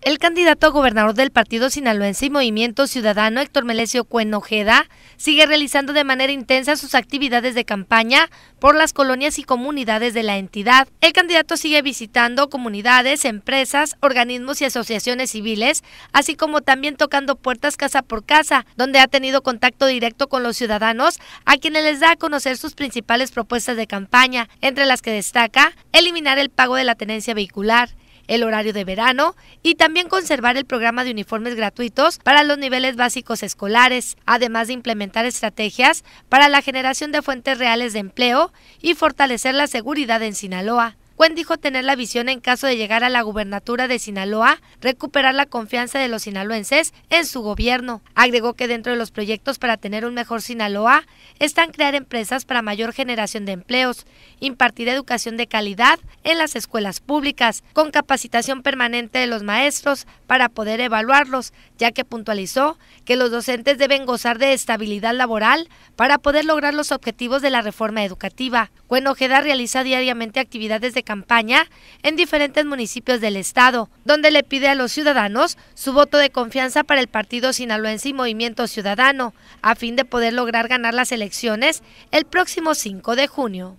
El candidato a gobernador del Partido Sinaloense y Movimiento Ciudadano, Héctor Melesio Cuenojeda, sigue realizando de manera intensa sus actividades de campaña por las colonias y comunidades de la entidad. El candidato sigue visitando comunidades, empresas, organismos y asociaciones civiles, así como también tocando puertas casa por casa, donde ha tenido contacto directo con los ciudadanos, a quienes les da a conocer sus principales propuestas de campaña, entre las que destaca eliminar el pago de la tenencia vehicular, el horario de verano y también conservar el programa de uniformes gratuitos para los niveles básicos escolares, además de implementar estrategias para la generación de fuentes reales de empleo y fortalecer la seguridad en Sinaloa. Cuen dijo tener la visión en caso de llegar a la gubernatura de Sinaloa, recuperar la confianza de los sinaloenses en su gobierno. Agregó que dentro de los proyectos para tener un mejor Sinaloa están crear empresas para mayor generación de empleos, impartir educación de calidad en las escuelas públicas, con capacitación permanente de los maestros para poder evaluarlos, ya que puntualizó que los docentes deben gozar de estabilidad laboral para poder lograr los objetivos de la reforma educativa. Cuen Ojeda realiza diariamente actividades de campaña en diferentes municipios del estado, donde le pide a los ciudadanos su voto de confianza para el Partido Sinaloense y Movimiento Ciudadano, a fin de poder lograr ganar las elecciones el próximo 5 de junio.